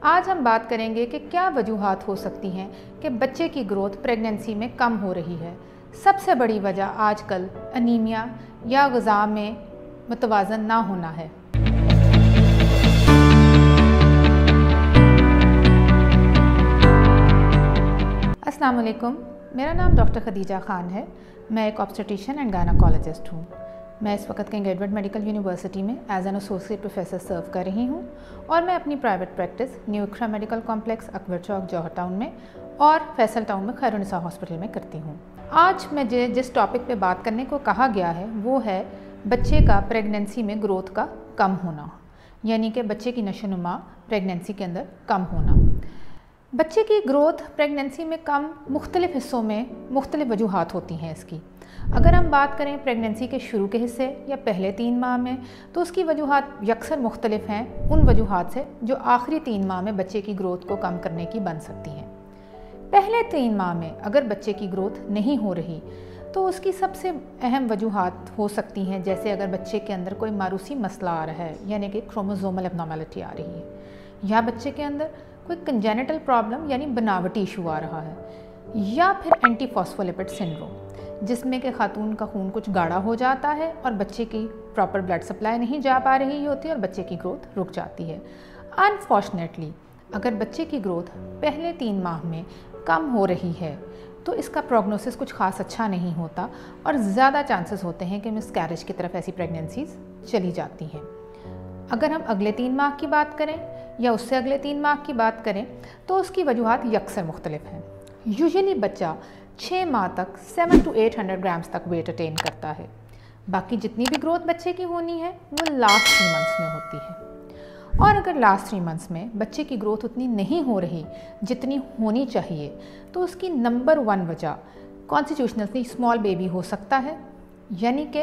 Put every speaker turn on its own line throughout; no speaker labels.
आज हम बात करेंगे कि क्या वजूहत हो सकती हैं कि बच्चे की ग्रोथ प्रेगनेंसी में कम हो रही है। सबसे बड़ी वजह आजकल अनीमिया या गज़ा में मतवाजन ना होना है। अस्सलाम वालेकुम मेरा नाम डॉक्टर खदीजा ख़ान है। मैं एक ऑब्स्टिटिशियन एंड गायनाकोलॉजिस्ट हूँ। मैं इस वक्त किंग एडवर्ड मेडिकल यूनिवर्सिटी में as an associate professor serve कर रही हूँ और मैं अपनी private practice new Iqra medical complex Akbar Chowk Johar town में और फैसल टाउन में खैरुनिसा हॉस्पिटल में करती हूँ। आज मैं जिस टॉपिक पे बात करने को कहा गया है, वो है बच्चे का प्रेगनेंसी में ग्रोथ का कम होना, यानी कि बच्चे की नशोनुमा प्रेगनेंसी के अंदर कम होना। बच्चे की ग्रोथ प्रेगनेंसी में कम मुख्तलिफ़ हिस्सों में मुख्तलिफ़ वजूहत होती हैं इसकी। अगर हम बात करें प्रेगनेंसी के शुरू के हिस्से या पहले तीन माह में तो उसकी वजूहत यकसर मुख्तलिफ़ हैं उन वजूहत से जो आखिरी तीन माह में बच्चे की ग्रोथ को कम करने की बन सकती हैं। पहले तीन माह में अगर बच्चे की ग्रोथ नहीं हो रही तो उसकी सबसे अहम वजूहत हो सकती हैं, जैसे अगर बच्चे के अंदर कोई मारूसी मसला आ रहा है, यानी कि क्रोमोजोमल एबनॉर्मेलिटी आ रही है, या बच्चे के अंदर कोई कंजेनिटल प्रॉब्लम यानी बनावटी इशू आ रहा है, या फिर एंटी फॉस्फोलिपिड सिंड्रोम जिसमें कि खातून का खून कुछ गाढ़ा हो जाता है और बच्चे की प्रॉपर ब्लड सप्लाई नहीं जा पा रही होती और बच्चे की ग्रोथ रुक जाती है। अनफॉर्चुनेटली अगर बच्चे की ग्रोथ पहले तीन माह में कम हो रही है तो इसका प्रोग्नोसिस कुछ खास अच्छा नहीं होता और ज़्यादा चांसेस होते हैं कि मिस कैरेज की तरफ़ ऐसी प्रेगनेंसीज चली जाती हैं। अगर हम अगले तीन माह की बात करें या उससे अगले तीन माह की बात करें तो उसकी वजूहत यकसर मुख्तलिफ़ हैं। यूजली बच्चा छः माह तक seven two eight hundred grams तक वेट अटेन करता है। बाकी जितनी भी ग्रोथ बच्चे की होनी है, वो लास्ट थ्री मंथ्स में होती है। और अगर लास्ट थ्री मंथ्स में बच्चे की ग्रोथ उतनी नहीं हो रही, जितनी होनी चाहिए तो उसकी नंबर वन वजह कॉन्स्टिट्यूशनली स्मॉल बेबी हो सकता है। यानी कि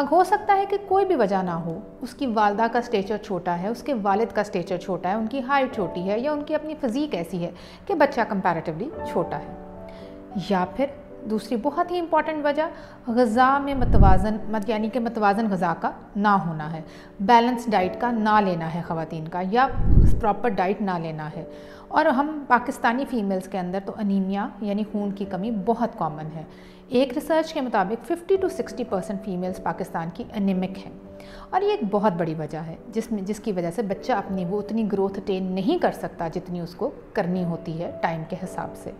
हो सकता है कि कोई भी वजह ना हो, उसकी वालदा का स्टेचर छोटा है, उसके वालिद का स्टेचर छोटा है, उनकी हाइट छोटी है या उनकी अपनी फिज़ीक ऐसी है कि बच्चा कंपैरेटिवली छोटा है। या फिर दूसरी बहुत ही इंपॉर्टेंट वजह गज़ा में मतवाजन, मत यानी कि मतवाजन गज़ा का ना होना है। बैलेंस डाइट का ना लेना है ख़वान का, या प्रॉपर डाइट ना लेना है। और हम पाकिस्तानी फ़ीमेल्स के अंदर तो अनीमिया यानी खून की कमी बहुत कॉमन है। एक रिसर्च के मुताबिक 50 टू 60 परसेंट फ़ीमेल्स पाकिस्तान की अनिमिक हैं। और ये एक बहुत बड़ी वजह है, जिसमें, जिसकी वजह से बच्चा अपनी वो उतनी ग्रोथ अटेन नहीं कर सकता जितनी उसको करनी होती है टाइम के हिसाब से।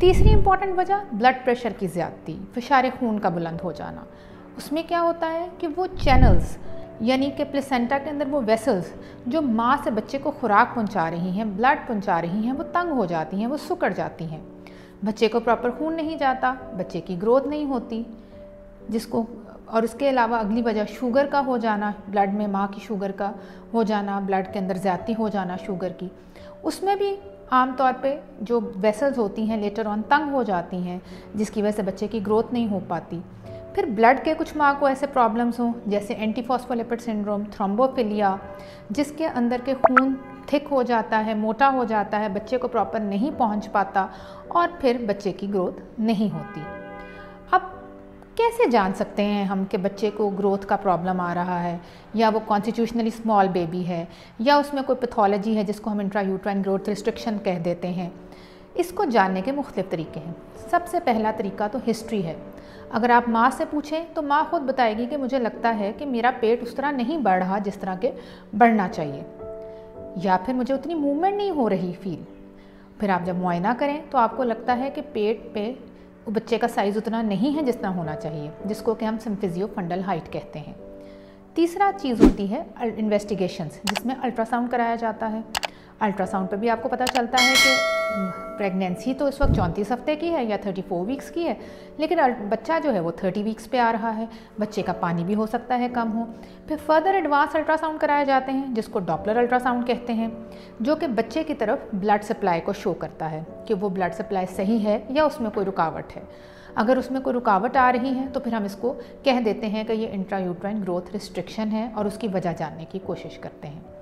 तीसरी इंपॉर्टेंट वजह ब्लड प्रेशर की ज़्यादती, फिशार खून का बुलंद हो जाना। उसमें क्या होता है कि वो चैनल्स यानी कि प्लेसेंटा के अंदर वो वेसल्स जो माँ से बच्चे को खुराक पहुँचा रही हैं ब्लड पहुँचा रही हैं, वो तंग हो जाती हैं, वो सुकड़ जाती हैं। बच्चे को प्रॉपर खून नहीं जाता, बच्चे की ग्रोथ नहीं होती, जिसको, और इसके अलावा अगली वजह शुगर का हो जाना ब्लड में माँ की शुगर का हो जाना ब्लड के अंदर ज़्यादती हो जाना शुगर की। उसमें भी आम तौर पे जो वेसल्स होती हैं लेटर ऑन तंग हो जाती हैं, जिसकी वजह से बच्चे की ग्रोथ नहीं हो पाती। फिर ब्लड के कुछ माँ को ऐसे प्रॉब्लम्स हों, जैसे एंटीफॉस्फोलिपिड सिंड्रोम थ्रोम्बोफिलिया जिसके अंदर के खून थिक हो जाता है, मोटा हो जाता है, बच्चे को प्रॉपर नहीं पहुँच पाता, और फिर बच्चे की ग्रोथ नहीं होती। कैसे जान सकते हैं हम कि बच्चे को ग्रोथ का प्रॉब्लम आ रहा है? या वो कॉन्स्टिट्यूशनली स्मॉल बेबी है? या उसमें कोई पैथोलॉजी है जिसको हम इंट्रा यूट्राइन ग्रोथ रिस्ट्रिक्शन कह देते हैं? इसको जानने के मुख्तलिफ़ तरीके हैं। सबसे पहला तरीका तो हिस्ट्री है। अगर आप माँ से पूछें तो माँ खुद बताएगी कि मुझे लगता है कि मेरा पेट उस तरह नहीं बढ़ रहा जिस तरह के बढ़ना चाहिए। या फिर मुझे उतनी मूवमेंट नहीं हो रही फील फिर आप जब मुआयना करें तो आपको लगता है कि पेट पे बच्चे का साइज़ उतना नहीं है जितना होना चाहिए, जिसको कि हम सिम्फिजियो फंडल हाइट कहते हैं। तीसरा चीज़ होती है इन्वेस्टिगेशंस जिसमें अल्ट्रासाउंड कराया जाता है। अल्ट्रासाउंड पर भी आपको पता चलता है कि प्रेगनेंसी तो इस वक्त चौंतीस हफ़्ते की है या थर्टी फोर वीक्स की है, लेकिन बच्चा जो है वो थर्टी वीक्स पे आ रहा है, बच्चे का पानी भी हो सकता है कम हो। फिर फर्दर एडवांस अल्ट्रासाउंड कराए जाते हैं, जिसको डॉपलर अल्ट्रासाउंड कहते हैं, जो कि बच्चे की तरफ़ ब्लड सप्लाई को शो करता है कि वो ब्लड सप्लाई सही है या उसमें कोई रुकावट है। अगर उसमें कोई रुकावट आ रही है तो फिर हम इसको कह देते हैं कि ये इंट्रा इंट्रायूट्राइन ग्रोथ रिस्ट्रिक्शन है और उसकी वजह जानने की कोशिश करते हैं।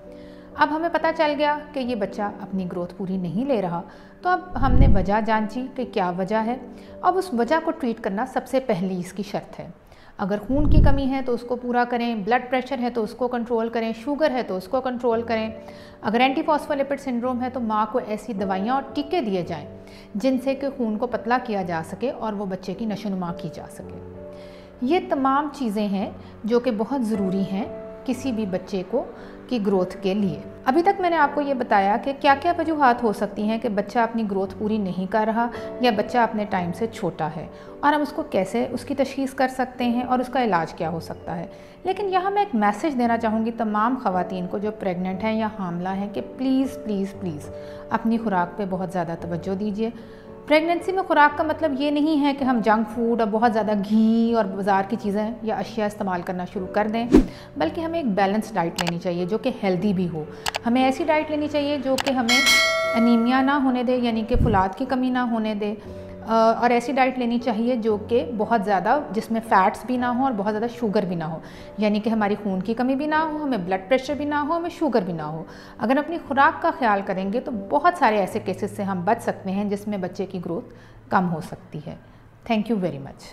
अब हमें पता चल गया कि ये बच्चा अपनी ग्रोथ पूरी नहीं ले रहा। तो अब हमने वजह जांची कि क्या वजह है। अब उस वजह को ट्रीट करना सबसे पहली इसकी शर्त है। अगर खून की कमी है तो उसको पूरा करें ब्लड प्रेशर है तो उसको कंट्रोल करें शुगर है तो उसको कंट्रोल करें। अगर एंटीफॉस्फोलिपिड सिंड्रोम है तो माँ को ऐसी दवाइयाँ और टीके दिए जाएँ, जिनसे कि खून को पतला किया जा सके और वो बच्चे की नशोनुमा की जा सके। ये तमाम चीज़ें हैं जो कि बहुत ज़रूरी हैं। किसी भी बच्चे को की ग्रोथ के लिए। अभी तक मैंने आपको ये बताया कि क्या क्या वजूहत हो सकती हैं कि बच्चा अपनी ग्रोथ पूरी नहीं कर रहा या बच्चा अपने टाइम से छोटा है और हम उसको कैसे उसकी तशीस कर सकते हैं और उसका इलाज क्या हो सकता है। लेकिन यहाँ मैं एक मैसेज देना चाहूँगी तमाम ख़वातीन को जो प्रेगनेंट हैं या हामला हैं कि प्लीज़ प्लीज़ प्लीज़ अपनी खुराक पर बहुत ज़्यादा तवज्जो दीजिए। प्रेगनेंसी में खुराक का मतलब ये नहीं है कि हम जंक फ़ूड और बहुत ज़्यादा घी और बाज़ार की चीज़ें या अशिया इस्तेमाल करना शुरू कर दें, बल्कि हमें एक बैलेंस डाइट लेनी चाहिए जो कि हेल्दी भी हो। हमें ऐसी डाइट लेनी चाहिए जो कि हमें अनीमिया ना होने दे, यानी कि फुलाद की कमी ना होने दे। और ऐसी डाइट लेनी चाहिए जो कि बहुत ज़्यादा, जिसमें फ़ैट्स भी ना हो और बहुत ज़्यादा शुगर भी ना हो। यानी कि हमारी खून की कमी भी ना हो, हमें ब्लड प्रेशर भी ना हो, हमें शुगर भी ना हो। अगर अपनी खुराक का ख्याल करेंगे तो बहुत सारे ऐसे केसेस से हम बच सकते हैं जिसमें बच्चे की ग्रोथ कम हो सकती है। Thank you very much